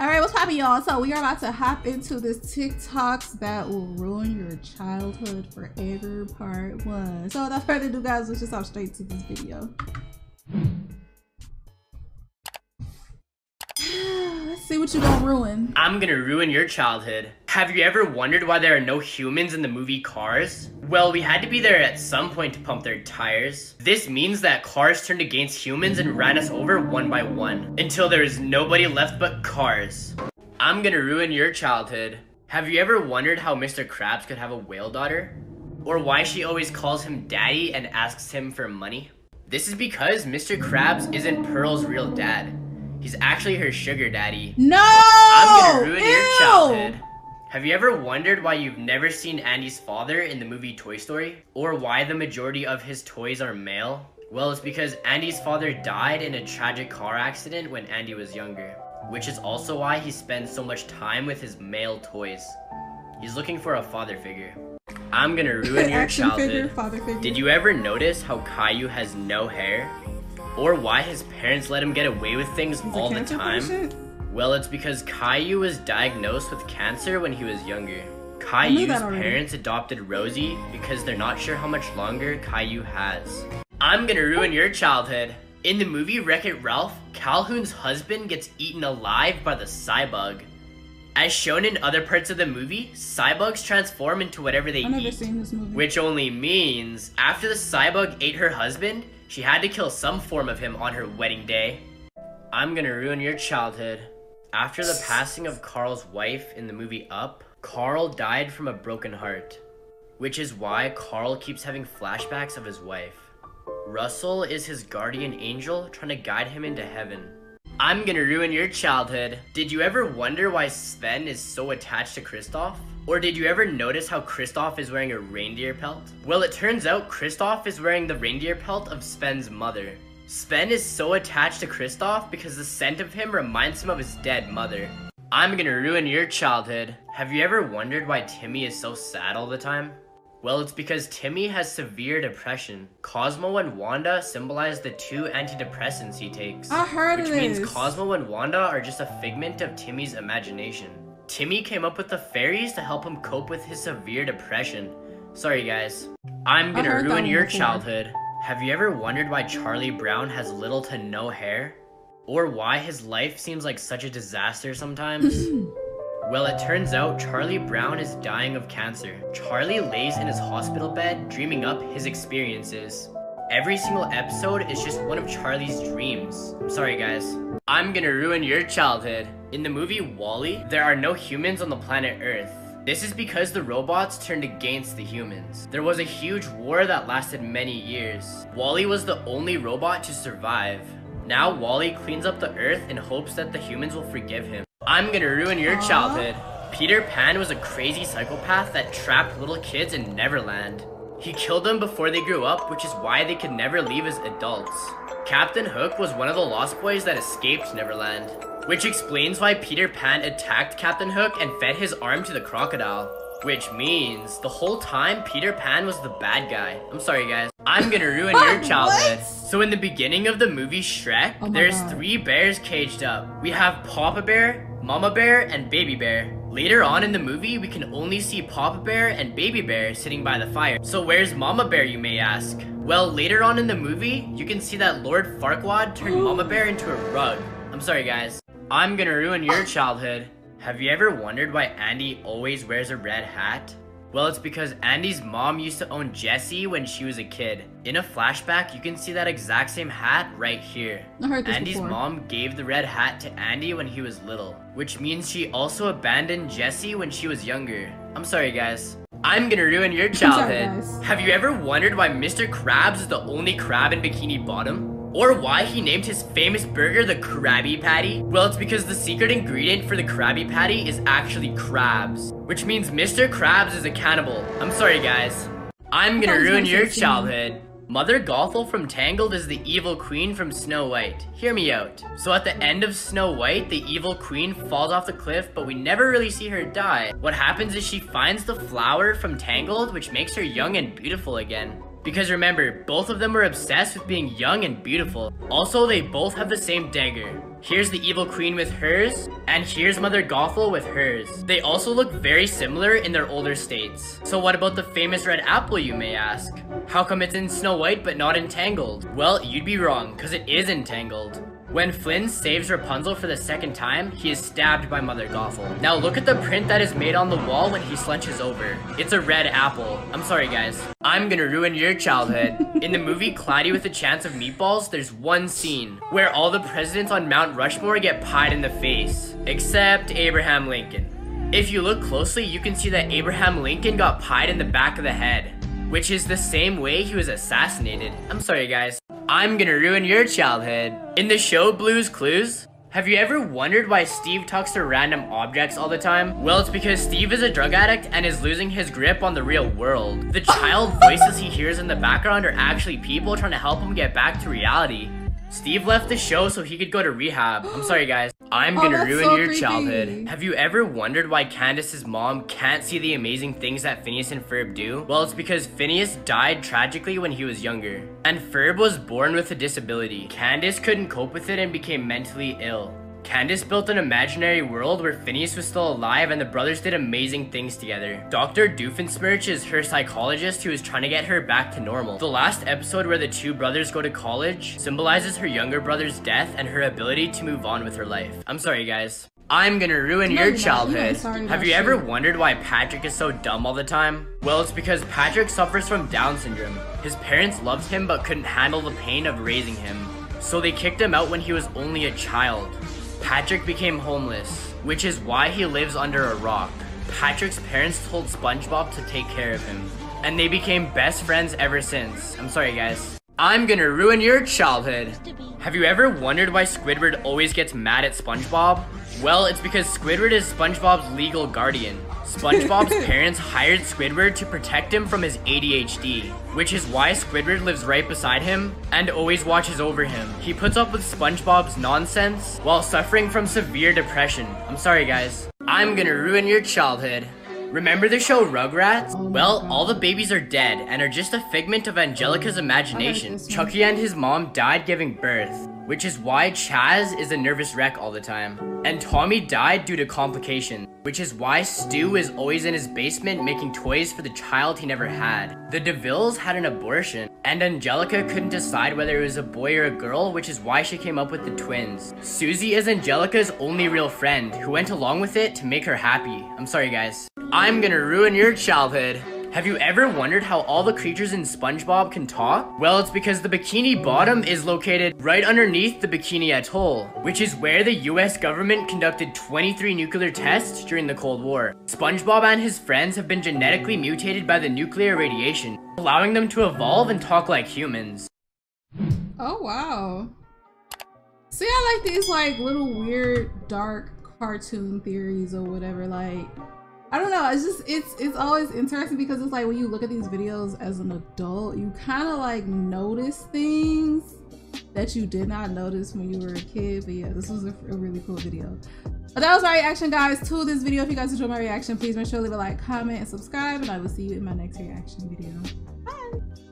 All right, what's poppin', y'all? So we are about to hop into this TikToks that will ruin your childhood forever part one. So without further ado, guys, let's just hop straight to this video. let's see what you gonna ruin. I'm gonna ruin your childhood. Have you ever wondered why there are no humans in the movie Cars? Well, we had to be there at some point to pump their tires. This means that cars turned against humans and ran us over one by one, until there is nobody left but cars. I'm gonna ruin your childhood. Have you ever wondered how Mr. Krabs could have a whale daughter? Or why she always calls him daddy and asks him for money? This is because Mr. Krabs isn't Pearl's real dad. He's actually her sugar daddy. No! I'm gonna ruin Ew! your childhood. Have you ever wondered why you've never seen Andy's father in the movie Toy Story? Or why the majority of his toys are male? Well, it's because Andy's father died in a tragic car accident when Andy was younger. Which is also why he spends so much time with his male toys. He's looking for a father figure. I'm gonna ruin your childhood. figure, father figure. Did you ever notice how Caillou has no hair? Or why his parents let him get away with things He's all the time? patient? Well, it's because Caillou was diagnosed with cancer when he was younger. Caillou's parents adopted Rosie because they're not sure how much longer Caillou has. I'm gonna ruin your childhood. In the movie Wreck-It Ralph, Calhoun's husband gets eaten alive by the Cybug. As shown in other parts of the movie, Cybugs transform into whatever they I've never eat. seen this movie. Which only means, after the Cybug ate her husband, she had to kill some form of him on her wedding day. I'm gonna ruin your childhood. After the passing of Carl's wife in the movie Up, Carl died from a broken heart. Which is why Carl keeps having flashbacks of his wife. Russell is his guardian angel trying to guide him into heaven. I'm gonna ruin your childhood. Did you ever wonder why Sven is so attached to Kristoff? Or did you ever notice how Kristoff is wearing a reindeer pelt? Well, it turns out Kristoff is wearing the reindeer pelt of Sven's mother. Sven is so attached to Kristoff because the scent of him reminds him of his dead mother. I'm gonna ruin your childhood. Have you ever wondered why Timmy is so sad all the time? Well, it's because Timmy has severe depression. Cosmo and Wanda symbolize the two antidepressants he takes. I heard Which means this. Cosmo and Wanda are just a figment of Timmy's imagination. Timmy came up with the fairies to help him cope with his severe depression. Sorry, guys. I'm gonna ruin your childhood. Have you ever wondered why Charlie Brown has little to no hair? Or why his life seems like such a disaster sometimes? Well, it turns out Charlie Brown is dying of cancer. Charlie lays in his hospital bed, dreaming up his experiences. Every single episode is just one of Charlie's dreams. I'm sorry, guys. I'm gonna ruin your childhood. In the movie WALL-E, there are no humans on the planet Earth. This is because the robots turned against the humans. There was a huge war that lasted many years. WALL-E was the only robot to survive. Now WALL-E cleans up the earth in hopes that the humans will forgive him. I'm gonna ruin your childhood. Peter Pan was a crazy psychopath that trapped little kids in Neverland. He killed them before they grew up, which is why they could never leave as adults. Captain Hook was one of the Lost Boys that escaped Neverland, which explains why Peter Pan attacked Captain Hook and fed his arm to the crocodile. Which means the whole time Peter Pan was the bad guy. I'm sorry, guys. I'm gonna ruin your childhood. So in the beginning of the movie Shrek, Oh there's God. three bears caged up. We have Papa Bear, Mama Bear, and Baby Bear. Later on in the movie, we can only see Papa Bear and Baby Bear sitting by the fire. So where's Mama Bear, you may ask? Well, later on in the movie, you can see that Lord Farquaad turned Mama Bear into a rug. I'm sorry, guys. I'm gonna ruin your childhood. Have you ever wondered why Andy always wears a red hat? Well, it's because Andy's mom used to own Jessie when she was a kid. In a flashback, you can see that exact same hat right here. I heard this Andy's before. mom gave the red hat to Andy when he was little, which means she also abandoned Jessie when she was younger. I'm sorry, guys. I'm gonna ruin your sorry, childhood. guys. Have you ever wondered why Mr. Krabs is the only crab in Bikini Bottom? Or why he named his famous burger the Krabby Patty? Well, it's because the secret ingredient for the Krabby Patty is actually crabs, which means Mr. Krabs is a cannibal. I'm sorry, guys. I'm gonna ruin your childhood. Mother Gothel from Tangled is the evil queen from Snow White. Hear me out. So at the end of Snow White, the evil queen falls off the cliff, but we never really see her die. What happens is she finds the flower from Tangled, which makes her young and beautiful again. Because remember, both of them were obsessed with being young and beautiful. Also, they both have the same dagger. Here's the Evil Queen with hers, and here's Mother Gothel with hers. They also look very similar in their older states. So what about the famous red apple, you may ask? How come it's in Snow White but not entangled? Well, you'd be wrong, because it is entangled. When Flynn saves Rapunzel for the second time, he is stabbed by Mother Gothel. Now look at the print that is made on the wall when he slenches over. It's a red apple. I'm sorry guys. I'm gonna ruin your childhood. In the movie Cloudy with a Chance of Meatballs, there's one scene where all the presidents on Mount Rushmore get pied in the face, except Abraham Lincoln. If you look closely, you can see that Abraham Lincoln got pied in the back of the head, which is the same way he was assassinated. I'm sorry guys. I'm gonna ruin your childhood. In the show Blue's Clues, have you ever wondered why Steve talks to random objects all the time? Well, it's because Steve is a drug addict and is losing his grip on the real world. The child voices he hears in the background are actually people trying to help him get back to reality. Steve left the show so he could go to rehab. I'm sorry, guys. I'm Oh, gonna that's ruin so your creepy. childhood. Have you ever wondered why Candace's mom can't see the amazing things that Phineas and Ferb do? Well, it's because Phineas died tragically when he was younger, and Ferb was born with a disability. Candace couldn't cope with it and became mentally ill. Candace built an imaginary world where Phineas was still alive and the brothers did amazing things together. Dr. Doofenshmirtz is her psychologist who is trying to get her back to normal. The last episode where the two brothers go to college symbolizes her younger brother's death and her ability to move on with her life. I'm sorry guys. I'm gonna ruin No, your. Childhood. sorry Have you ever wondered why Patrick is so dumb all the time? Well, it's because Patrick suffers from Down syndrome. His parents loved him but couldn't handle the pain of raising him. So they kicked him out when he was only a child. Patrick became homeless, which is why he lives under a rock. Patrick's parents told SpongeBob to take care of him, and they became best friends ever since. I'm sorry, guys. I'm gonna ruin your childhood. Have you ever wondered why Squidward always gets mad at SpongeBob? Well, it's because Squidward is SpongeBob's legal guardian. SpongeBob's parents hired Squidward to protect him from his ADHD, which is why Squidward lives right beside him and always watches over him. He puts up with SpongeBob's nonsense while suffering from severe depression. I'm sorry, guys. I'm gonna ruin your childhood. Remember the show Rugrats? Oh well, all the babies are dead and are just a figment of Angelica's imagination. Oh Chucky and his mom died giving birth, which is why Chaz is a nervous wreck all the time. And Tommy died due to complications, which is why Stu is always in his basement making toys for the child he never had. The DeVilles had an abortion, and Angelica couldn't decide whether it was a boy or a girl, which is why she came up with the twins. Susie is Angelica's only real friend, who went along with it to make her happy. I'm sorry, guys. I'm gonna ruin your childhood. Have you ever wondered how all the creatures in SpongeBob can talk? Well, it's because the Bikini Bottom is located right underneath the Bikini Atoll, which is where the US government conducted 23 nuclear tests during the Cold War. SpongeBob and his friends have been genetically mutated by the nuclear radiation, allowing them to evolve and talk like humans. Oh wow. See, I like these like little weird dark cartoon theories or whatever. Like, I don't know. It's just it's it's always interesting because it's like when you look at these videos as an adult, you kind of like notice things that you did not notice when you were a kid. But yeah, this was a, a really cool video. But that was my reaction, guys, to this video. If you guys enjoyed my reaction, please make sure to leave a like, comment, and subscribe. And I will see you in my next reaction video. Bye.